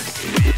Fuck!